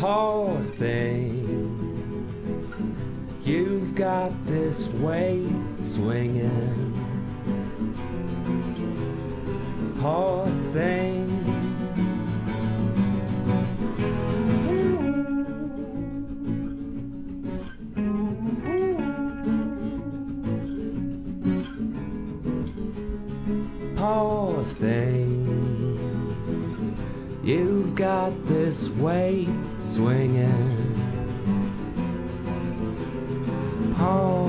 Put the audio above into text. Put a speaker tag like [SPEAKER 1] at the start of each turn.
[SPEAKER 1] Poor thing, you've got this way swinging. Poor thing. Poor thing, you've got this way swinging. Thing.